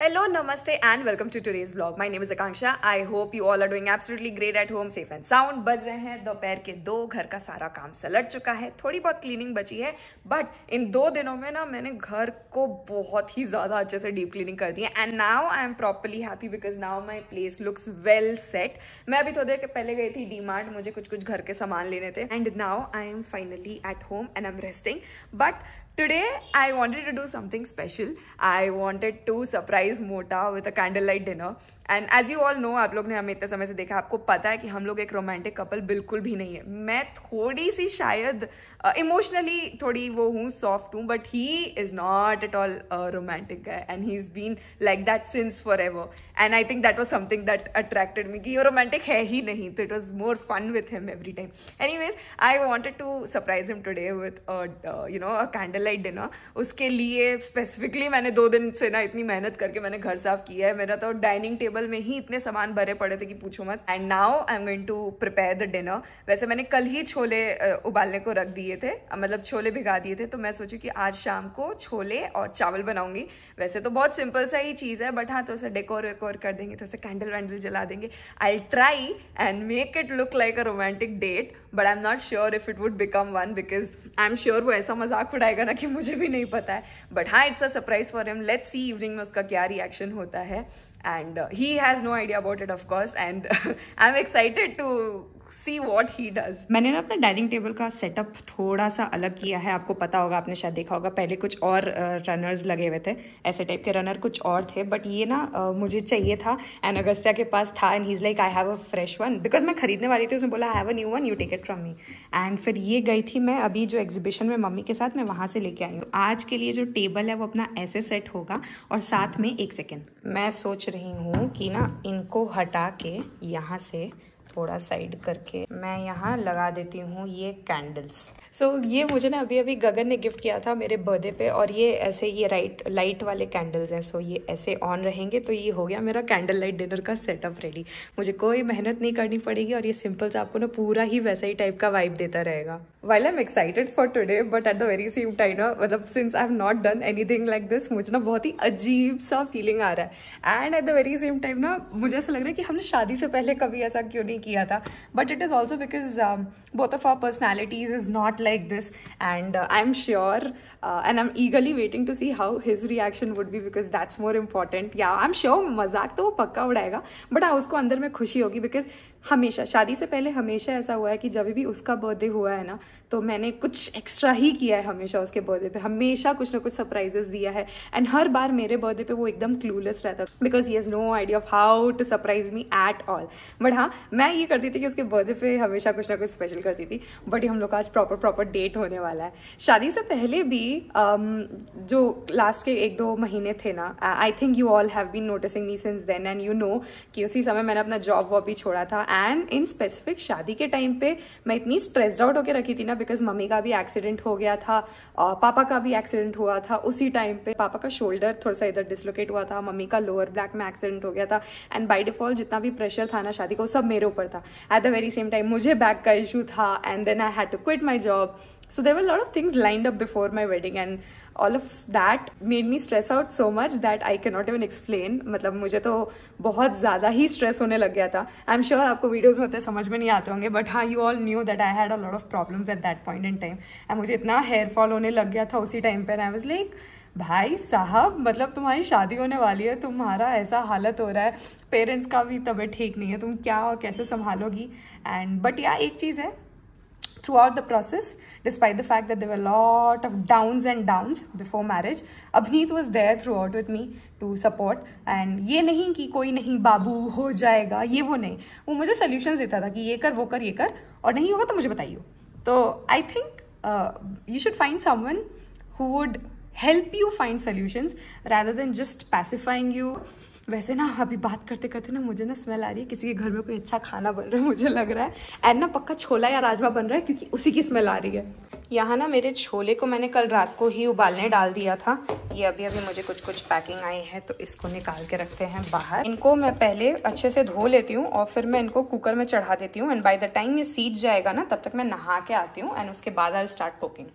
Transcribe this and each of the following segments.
Hello, namaste, and welcome to today's vlog. My name is Akanksha. I hope you all are doing absolutely great at home, safe and sound. बज रहे हैं दोपहर के दो घर का सारा काम सलट चुका है थोड़ी बहुत क्लीनिंग बची है बट इन दो दिनों में ना मैंने घर को बहुत ही ज़्यादा अच्छे से डीप क्लीनिंग कर दी है and now I am properly happy because now my place looks well set मैं अभी थोड़ी देर पहले गई थी डी मार्ट मुझे कुछ कुछ घर के सामान लेने थे and now I am finally at home and I am resting but Today, I wanted to do something special. I wanted to surprise Mota with a candlelight dinner. And as you all know आप लोग ने हमें इतने समय से देखा आपको पता है कि हम लोग एक रोमांटिक कपल बिल्कुल भी नहीं है मैं थोड़ी सी शायद इमोशनली uh, थोड़ी वो हूँ सॉफ्ट हूँ but he is not at all romantic guy and he is been like that since forever and I think that was something that attracted me कि ये रोमांटिक है ही नहीं तो it was more fun with him every time anyways I wanted to surprise him today with you know a candle light dinner. उसके लिए specifically मैंने दो दिन से ना इतनी मेहनत करके मैंने घर साफ़ किया है। मेरा तो डाइनिंग टेबल में ही इतने सामान भरे पड़े थे कि पूछो मत। And now I am going to prepare the dinner वैसे मैंने कल ही छोले उबालने को रख दिए थे। मतलब छोले भिगा दिए थे। तो मैं सोचू कि आज शाम को छोले और चावल बनाऊँगी। वैसे तो बहुत सिंपल सा ही चीज़ है बट हाँ तो उसे डेकोर वेकोर कर देंगे तो उसे कैंडल वैंडल जला देंगे। I try and make it look like a romantic date but I am not sure if it would become one because I am sure वो ऐसा मज़ाक उड़ाएगा ना कि मुझे भी नहीं पता है। बट हाँ it's a surprise for him let's see evening में उसका क्या रिएक्शन होता है। And he has no idea about it of course and I am excited to see what he does मैंने ना अपना डाइनिंग टेबल का सेटअप थोड़ा सा अलग किया है। आपको पता होगा, आपने शायद देखा होगा, पहले कुछ और रनर्स लगे हुए थे। ऐसे टाइप के रनर कुछ और थे बट ये ना मुझे चाहिए था। एंड अगस्त्या के पास था and he's like I have a fresh one because मैं खरीदने वाली थी, उसने बोला I have a new one you take it from me and फिर ये गई थी मैं अभी जो एग्जीबिशन में मम्मी के साथ मैं वहाँ से लेके आई हूँ। आज के लिए जो टेबल है, वो अपना ऐसे सेट होगा, और साथ में एक सेकेंड मैं सोच रही हूँ कि ना इनको हटा के यहाँ से थोड़ा साइड करके मैं यहाँ लगा देती हूँ ये कैंडल्स सो so, ये मुझे ना अभी अभी गगन ने गिफ्ट किया था मेरे बर्थडे पे और ये ऐसे ये राइट लाइट वाले कैंडल्स हैं. सो so, ये ऐसे ऑन रहेंगे तो ये हो गया मेरा कैंडल लाइट डिनर का सेटअप रेडी मुझे कोई मेहनत नहीं करनी पड़ेगी और ये सिंपल से आपको ना पूरा ही वैसा ही टाइप का वाइब देता रहेगा. While I am excited for today but at the very same time मतलब since I have not done anything like this मुझे ना बहुत ही अजीब सा फीलिंग आ रहा है. And at the very same time ना मुझे ऐसा लग रहा है कि हमने शादी से पहले कभी ऐसा क्यों नहीं किया था। But it is also because both of our personalities is not like this and I am sure and I am eagerly waiting to see how his reaction would be because that's more important या I am sure मज़ाक तो वो पक्का उड़ाएगा but हाँ उसको अंदर में खुशी होगी बिकॉज़ हमेशा शादी से पहले हमेशा ऐसा हुआ है कि जब भी उसका बर्थडे हुआ है ना तो मैंने कुछ एक्स्ट्रा ही किया है हमेशा उसके बर्थडे पे। हमेशा कुछ ना कुछ सरप्राइजेस दिया है। एंड हर बार मेरे बर्थडे पे वो एकदम क्लूलेस रहता था। Because he has no idea of how to surprise me at all but हाँ मैं ये करती थी कि उसके बर्थडे पे हमेशा कुछ ना कुछ स्पेशल करती थी। बट हम लोग का आज प्रॉपर प्रॉपर डेट होने वाला है। शादी से पहले भी um, जो लास्ट के एक दो महीने थे ना I think you all have been noticing me since then and you know कि उसी समय मैंने अपना जॉब वॉब भी छोड़ा था। एंड इन स्पेसिफिक शादी के टाइम पे मैं इतनी स्ट्रेस्ड आउट होकर रखी थी ना बिकॉज़ मम्मी का भी एक्सीडेंट हो गया था पापा का भी एक्सीडेंट हुआ था, उसी टाइम पे पापा का शोल्डर थोड़ा सा इधर डिसलोकेट हुआ था, मम्मी का लोअर ब्लैक में एक्सीडेंट हो गया था एंड बाई डिफ़ॉल्ट जितना भी प्रेशर था ना शादी का, वो सब मेरे ऊपर था. At the very same time मुझे बैक का इशू था and then I had to quit my job so there were a lot of things lined up before my wedding and all of that made me stress out so much that I cannot even explain. मतलब मुझे तो बहुत ज़्यादा ही stress होने लग गया था। I am sure आपको वीडियोस में उतने समझ में नहीं आते होंगे बट हाँ you all knew that I had a lot of problems at that point in time and मुझे इतना हेयर फॉल होने लग गया था उसी टाइम पर। आई वॉज़ लाइक भाई साहब मतलब तुम्हारी शादी होने वाली है तुम्हारा ऐसा हालत हो रहा है। पेरेंट्स का भी तबीयत ठीक नहीं है तुम क्या और कैसे संभालोगी? एंड बट या एक चीज़ है throughout the process, despite the fact that there were a lot of downs and downs before marriage, Abhineet was there throughout with me to support. And ये नहीं कि कोई नहीं बाबू हो जाएगा ये वो नहीं वो मुझे solutions देता था कि ये कर वो कर ये कर और नहीं होगा तो मुझे बताइए तो I think uh, you should find someone who would help you find solutions rather than just pacifying you वैसे ना, अभी बात करते करते ना मुझे ना स्मेल आ रही है। किसी के घर में कोई अच्छा खाना बन रहा है, मुझे लग रहा है। एंड ना पक्का छोला या राजमा बन रहा है, क्योंकि उसी की स्मेल आ रही है। यहाँ ना मेरे छोले को मैंने कल रात को ही उबालने डाल दिया था। ये अभी अभी मुझे कुछ कुछ पैकिंग आई है तो इसको निकाल के रखते हैं बाहर। इनको मैं पहले अच्छे से धो लेती हूँ और फिर मैं इनको कुकर में चढ़ा देती हूँ। एंड बाय द टाइम ये सीज जाएगा ना, तब तक मैं नहा के आती हूँ। एंड उसके बाद आई स्टार्ट कुकिंग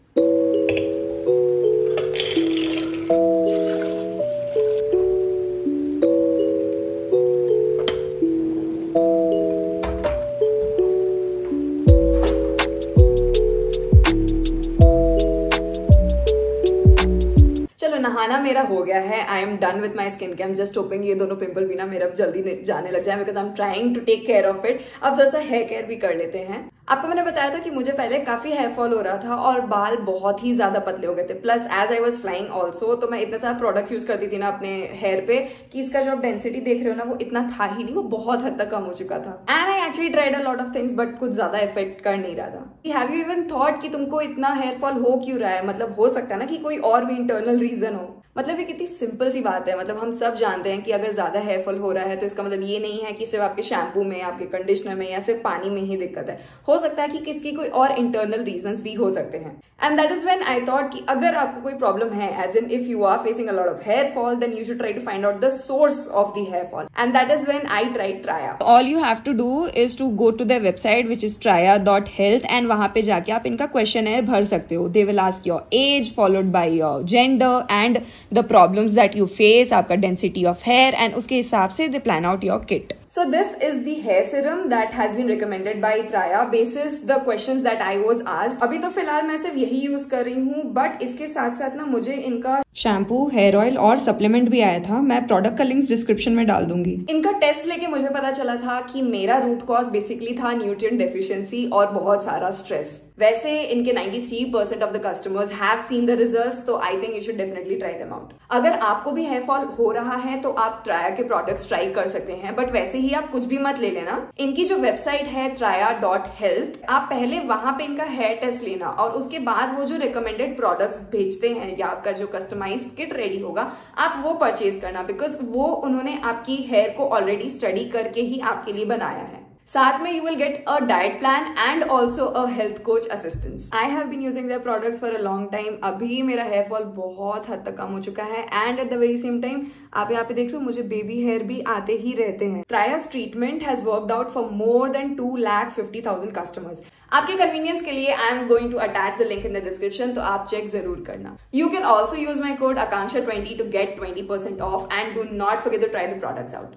मेरा हो गया है I am done with my skin के एम जस्ट होपिंग ये दोनों पिंपल भी ना मेरा जल्दी जाने लग जाए because I am trying to take care of it अब थोड़ा सा हेयर केयर भी कर लेते हैं। आपको मैंने बताया था कि मुझे पहले काफ़ी हेयर फॉल हो रहा था और बाल बहुत ही ज़्यादा पतले हो गए थे। Plus as I was flying also तो मैं इतने सारे प्रोडक्ट्स यूज़ करती थी ना अपने हेयर पे, कि इसका जो डेंसिटी देख रहे हो ना, वो इतना था ही नहीं, वो बहुत हद तक कम हो चुका था। And I actually tried a lot of things but कुछ ज़्यादा इफ़ेक्ट कर नहीं रहा था। हैव यू इवन थॉट कि तुमको इतना हेयर फॉल हो क्यों रहा है? मतलब हो सकता है ना कि कोई और भी इंटरनल रीजन हो। मतलब ये कितनी सिंपल सी बात है। मतलब हम सब जानते हैं कि अगर ज़्यादा हेयर फॉल हो रहा है तो इसका मतलब ये नहीं है कि सिर्फ़ आपके शैम्पू में, आपके कंडीशनर में या सिर्फ़ पानी में ही दिक्कत है। हो सकता है कि किसकी कोई और इंटरनल रीजन भी हो सकते हैं। And that is when I thought कि अगर आपको कोई प्रॉब्लम है as in if you are facing a lot of hair fall then you should try to find out the source of the hair fall and that is when I tried Traya all you have to do is to go to the website which is Traya dot health and वहाँ पे जाके आप इनका question भर सकते हो। They will ask your age followed by your gender and the problems that you face आपका density of hair and उसके हिसाब से they plan out your kit So this is the hair serum that has been recommended by Traya basis the questions that I was asked. अभी तो फ़िलहाल मैं सिर्फ़ यही यूज़ कर रही हूँ बट इसके साथ साथ ना मुझे इनका शैम्पू हेयर ऑयल और सप्लीमेंट भी आया था। मैं प्रोडक्ट का लिंक्स डिस्क्रिप्शन में डाल दूँगी। इनका टेस्ट लेके मुझे पता चला था कि मेरा रूट कॉज बेसिकली था न्यूट्रिएंट डेफिशिएंसी और बहुत सारा स्ट्रेस वैसे इनके 93 percent of the customers have seen the results तो I think you should definitely try them out अगर आपको भी हेयर फॉल हो रहा है तो आप ट्राया के प्रोडक्ट्स ट्राई कर सकते हैं बट वैसे ही आप कुछ भी मत ले लेना। इनकी जो वेबसाइट है ट्राया डॉट हेल्थ आप पहले वहाँ पे इनका हेयर टेस्ट लेना और उसके बाद वो जो रिकमेंडेड प्रोडक्ट्स भेजते हैं या आपका जो कस्टमाइज किट रेडी होगा, आप वो परचेज करना बिकॉज़ वो उन्होंने आपकी हेयर को ऑलरेडी स्टडी करके ही आपके लिए बनाया है। साथ में you will get a diet plan and also a health coach assistance I have been using their products for a long time अभी मेरा हेयर फॉल बहुत हद तक कम हो चुका है and at the very same time आप यहाँ पे देख रहे हो मुझे बेबी हेयर भी आते ही रहते हैं। Traya's treatment has worked out for more than two lakh fifty thousand customers आपके कन्वीनियंस के लिए I am going to attach the link in the description तो आप चेक ज़रूर करना। You can also use my code Akanksha twenty to get twenty percent off and do not forget to try the products out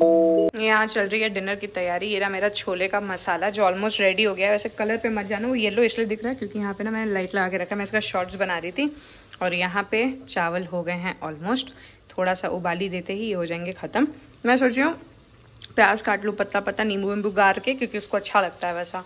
यहाँ चल रही है dinner की तैयारी। ये रहा मेरा छोले का मसाला, जो ऑलमोस्ट रेडी हो गया वैसे कलर पे मत जाना, वो येलो इसलिए दिख रहा है क्योंकि यहाँ पे ना मैंने लाइट लगा के रखा मैं इसका शॉर्ट्स बना रही थी और यहाँ पे चावल हो गए हैं ऑलमोस्ट थोड़ा सा उबाली देते ही ये हो जाएँगे ख़त्म। मैं सोच रही हूँ प्याज काट लूँ पत्ता पत्ता नींबू वींबू गार के, क्योंकि उसको अच्छा लगता है वैसा।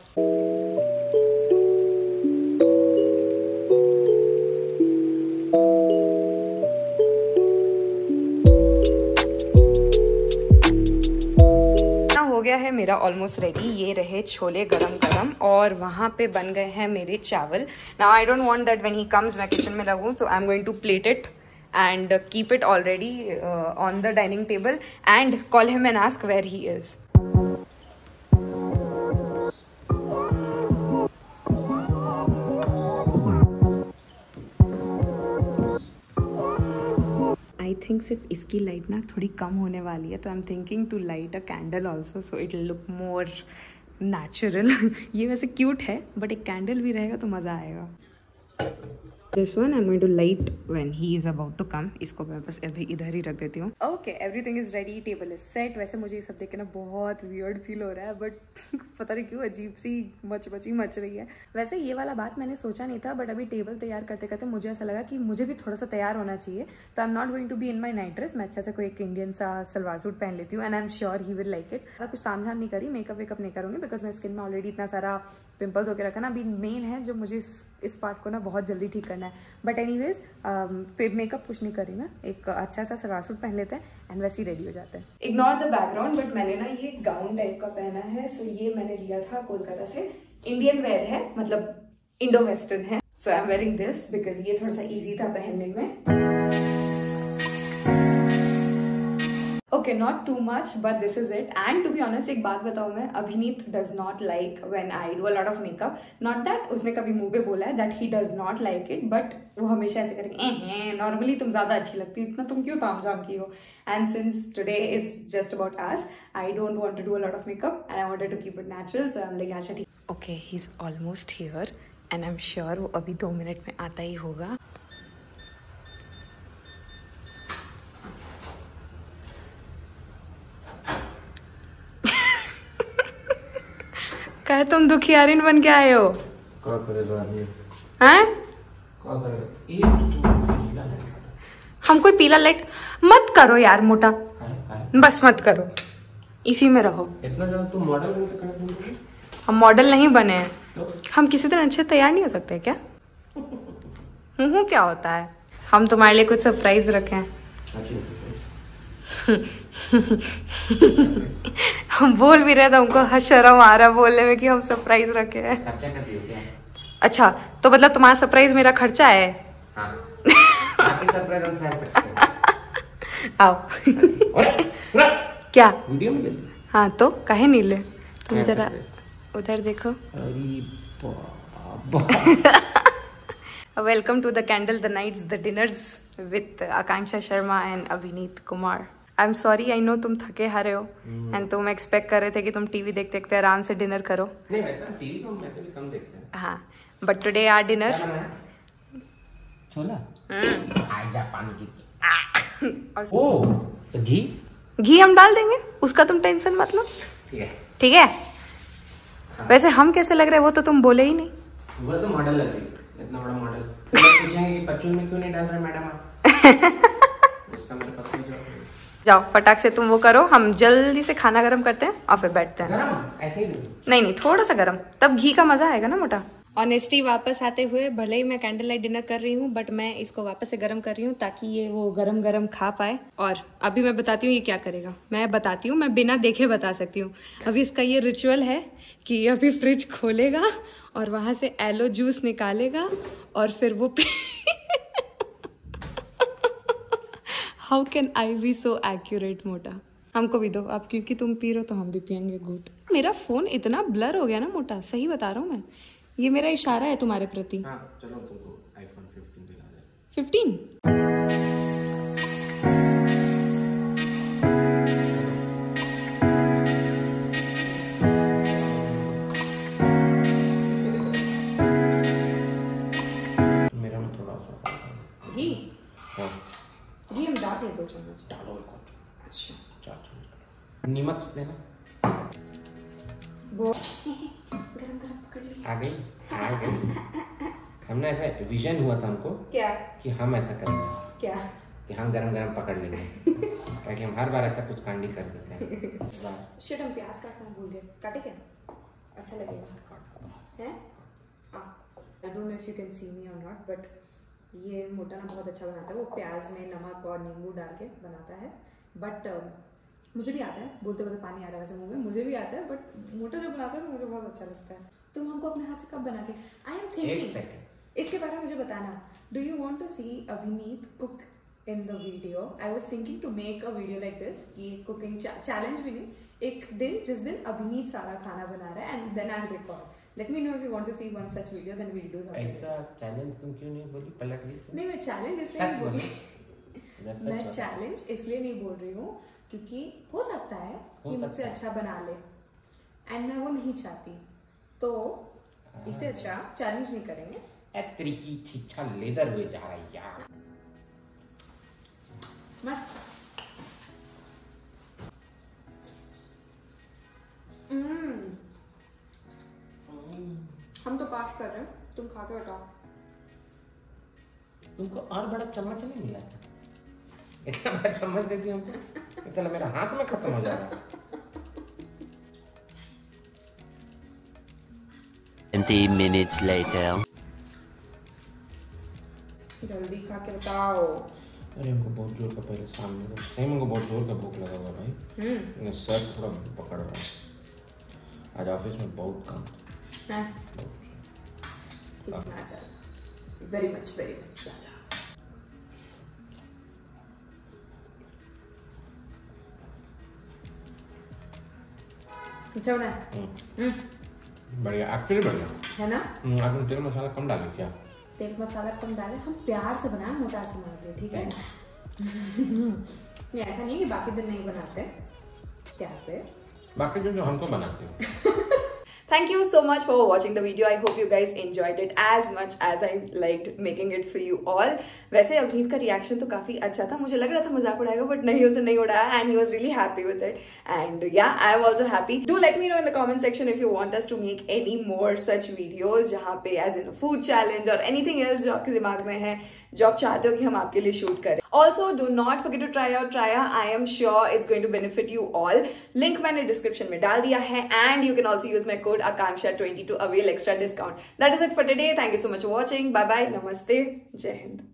मेरा ऑलमोस्ट रेडी ये रहे छोले गरम गरम और वहाँ पे बन गए हैं मेरे चावल. ना I don't want that when he comes मैं किचन में लगूँ तो I am going to plate it and keep it already on the dining table and call him and ask where he is think सिर्फ़ इसकी light ना थोड़ी कम होने वाली है तो I am thinking to light a candle also so it look more natural ये वैसे क्यूट है बट एक कैंडल भी रहेगा तो मज़ा आएगा। This one I am to light when he is about to come इसको मैं बस अभी इधर ही रख देती हूँ। Okay everything is ready table is set वैसे मुझे ये सब देख के ना बहुत वियर्ड फील हो रहा है बट पता नहीं क्यों अजीब सी मच मची मच रही है। वैसे ये वाला बात मैंने सोचा नहीं था बट अभी टेबल तैयार करते करते मुझे ऐसा लगा कि मुझे भी थोड़ा सा तैयार होना चाहिए। तो I am not going to be in my night dress मैं अच्छा सा कोई एक इंडियन सा सलवार सूट पहन लेती हूँ and I am sure he will like it कुछ ताम झाम नहीं करी मेकअप वेकअप नहीं करूँगी बिकॉज़ मैं स्किन में ऑलरेडी इतना सारा पिंपल्स होकर रखा ना, अभी मेन है जो मुझे इस पार्ट को ना बहुत जल्दी ठीक करना है। बट एनी वेज फिर मेकअप कुछ नहीं करी मैं। एक अच्छा सा सलवार सूट पहन लेते हैं एंड वैसे ही रेडी हो जाते हैं। इग्नोर द बैकग्राउंड बट मैंने ना ये गाउन टाइप का पहना है। सो ये मैंने लिया था कोलकाता से। इंडियन वेयर है मतलब इंडो वेस्टर्न है। So I am wearing this because ये थोड़ा सा ईजी था पहनने में। Okay not too much but this is it and to be honest एक बात बताऊँ मैं, Abhineet does not like when I do a lot of makeup not that उसने कभी मुँह पे बोला है that he does not like it but वो हमेशा ऐसे करेंगे ए नॉर्मली तुम ज़्यादा अच्छी लगती हो, इतना तुम क्यों ताम जाम की हो? And since today is just about us I don't want to do a lot of makeup and I wanted to keep it natural so am like अच्छा ठीक. Okay he is almost here and I am sure वो अभी दो minute में आता ही होगा। कहे तुम दुखियारिन बन के आए हो। क्या करे हैं? तो हम कोई पीला लाइट मत करो यार मोटा। बस मत करो। इसी में रहो। इतना तुम मॉडल? हम मॉडल नहीं बने हैं। तो? हम किसी दिन अच्छे तैयार नहीं हो सकते क्या? हूँ क्या होता है? हम तुम्हारे लिए कुछ सरप्राइज़ रखे। हैं अच्छी हम बोल भी रहे थे हमको शर्म आ रहा बोलने में कि हम सरप्राइज़ रखे हैं। अच्छा तो मतलब तुम्हारा सरप्राइज़ मेरा खर्चा है? हाँ। सरप्राइज़ हम सह सकते हैं। आओ। क्या? वीडियो में ले हाँ तो कहे नहीं ले। तुम जरा उधर देखो। Welcome to the candle the nights the dinners with Akanksha Sharma and Abhineet Kumar. I am sorry I know तुम थके हारे हो। एंड तुम एक्सपेक्ट कर रहे थे कि तुम टीवी देखते देखते आराम से डिनर करो। नहीं वैसा टीवी तो हम वैसे भी कम देखते हैं। हाँ बट टुडे आर डिनर छोला। आजा पानी की और ओ तो घी? घी हम डाल देंगे उसका तुम टेंशन मत लो। ठीक है। ठीक है? वैसे हम कैसे लग रहे हैं वो तो तुम बोले ही नहीं। वो तो मॉडल लग रही है इतना बड़ा मॉडल तो पूछेंगे कि बच्चों में क्यों नहीं डाल रहे मैडम आप? उसका मेरे पास जाओ फटाक से तुम वो करो हम जल्दी से खाना गर्म करते हैं और फिर बैठते हैं। गरम? ऐसे ही नहीं नहीं नहीं थोड़ा सा गर्म। तब घी का मज़ा आएगा ना मोटा। ऑनेस्टी वापस आते हुए भले ही मैं कैंडल लाइट डिनर कर रही हूँ बट मैं इसको वापस से गर्म कर रही हूँ ताकि ये वो गरम गरम खा पाए। और अभी मैं बताती हूँ ये क्या करेगा। मैं बताती हूँ मैं बिना देखे बता सकती हूँ। अभी इसका ये रिचुअल है कि ये अभी फ्रिज खोलेगा और वहाँ से एलो जूस निकालेगा और फिर वो how can I be so accurate मोटा हमको भी दो। आप क्योंकि तुम पी रहे हो तो हम भी पियेंगे। गुड मेरा फ़ोन इतना ब्लर हो गया ना मोटा सही बता रहा हूँ मैं। ये मेरा इशारा है तुम्हारे प्रति। हाँ, चलो तो, तो, आईफोन 15 दिला दे। 15 दो चम्मच डालो एक और अच्छा चार चम्मच नमक देना गरम गरम पकड़ लिया आ गई आ गई हमने ऐसा विजन हुआ था हमको क्या? कि हम ऐसा करेंगे क्या? कि हम गरम गरम पकड़ लेंगे ताकि हम हर बार ऐसा कुछ कांडी कर देते हैं शिट हम प्याज काटना भूल गए। काटे क्या? अच्छा लगेगा। है? I don't know if you can see me or not but ये मोटा ना बहुत अच्छा बनाता है वो प्याज में नमक और नींबू डाल के बनाता है। बट मुझे भी आता है बोलते बोलते पानी आ रहा है वैसे मुँह में मुझे भी आता है बट मोटा जो बनाता है तो मुझे बहुत अच्छा लगता है। तुम हमको अपने हाथ से कब बना के आई एम थिंकिंग इसके बारे में मुझे बताना। Do you want to see Abhineet cook in the video I was thinking to make a video like this कि कुकिंग चैलेंज भी नहीं एक दिन जिस दिन अभिनीत सारा खाना बना रहा है and then I record let me know if you want to see one such video then we'll do ऐसा चैलेंज तुम क्यों नहीं बोली पलट गई नहीं मैं चैलेंज इसलिए नहीं बोली मैं चैलेंज इसलिए नहीं बोल रही हूँ क्योंकि हो सकता है हो कि मुझसे है। अच्छा बना ले एंड मैं वो नहीं चाहती। तो इसे अच्छा चैलेंज नहीं करेंगे। ए त्रिकी छिछा लेदर हुए जा रहा है यार। मस्त। हम्म हम तो पास कर रहे हैं तुम खा के बताओ तुमको और बड़ा चम्मच नहीं मिला था इतना बड़ा चम्मच दे दिया हमको। चलो मेरा हाथ में खत्म हो जा रहा है। 20 minutes later. जल्दी खा के बताओ अरे हमको बहुत ज़ोर का पहले सामने को सही हमको बहुत ज़ोर का भूख लगा हुआ भाई। हम्म। सर थोड़ा पकड़ रहा है। आज ऑफ़िस में बहुत काम था। है। कितना ज़्यादा वेरी मच वेरी मच ज़्यादा अच्छा बना बढ़िया एक्चुअली बढ़िया। है ना? हम्म, आज तेल मसाला कम डालें क्या? तेल मसाला कम डाले हम प्यार से बनाए मोटार से बनाते ठीक है? नहीं ऐसा नहीं कि बाकी दिन नहीं बनाते प्यार से। बाकी जो जो हमको बनाते हो। Thank you so much for watching the video. I hope you guys enjoyed it as much as I liked making it for you all. वैसे अवनीत का रिएक्शन तो काफ़ी अच्छा था मुझे लग रहा था मज़ाक उड़ाएगा बट नहीं, उसे नहीं उड़ाया and he was really happy with it and yeah I am also happy do let me know in the comment section if you want us to make any more such videos जहाँ पे as in food challenge or anything else जो आपके दिमाग में है जो आप चाहते हो कि हम आपके लिए शूट करें। Also do not forget to try out try I am sure it's going to benefit you all link मैंने डिस्क्रिप्शन में डाल दिया है and you can also use my code Akanksha twenty to avail extra discount that is it for today thank you so much watching bye bye नमस्ते जय हिंद